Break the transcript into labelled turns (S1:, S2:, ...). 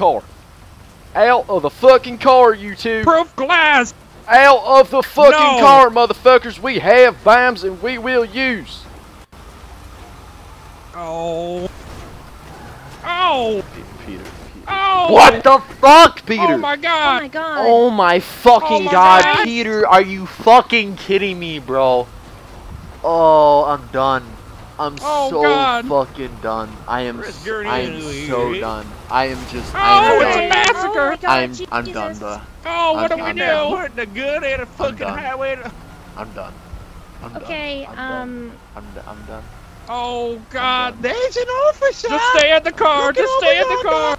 S1: car. Out of the fucking car, you two.
S2: Proof glass.
S1: Out of the fucking
S2: No.
S1: car, motherfuckers. We have bombs and we will use.
S2: Oh. Oh.
S1: Peter.
S2: Oh.
S3: What the fuck, oh Peter?
S2: Oh my god.
S4: Oh
S2: god.
S4: my god.
S3: Oh my fucking
S2: Oh my
S3: god,
S2: God.
S3: Peter, are you fucking kidding me, bro? Oh, I'm done. I'm
S2: Oh,
S3: so
S2: God.
S3: fucking done. I am
S2: Chris
S3: I am so
S2: here.
S3: done. I am just
S2: Oh,
S3: I am
S2: it's a massacre.
S4: Oh god,
S3: I'm
S4: Jesus.
S3: I'm done, bro.
S2: Oh, what do
S3: I'm-
S2: we
S3: I'm
S2: do?
S3: done.
S2: Putting a gun in a fucking
S3: done.
S2: highway. to-
S3: I'm done. I'm done.
S4: Okay,
S3: I'm done.
S4: um,
S3: I'm, d- I'm done.
S2: Oh god. There's an officer. Just stay in the car. Just stay in the car.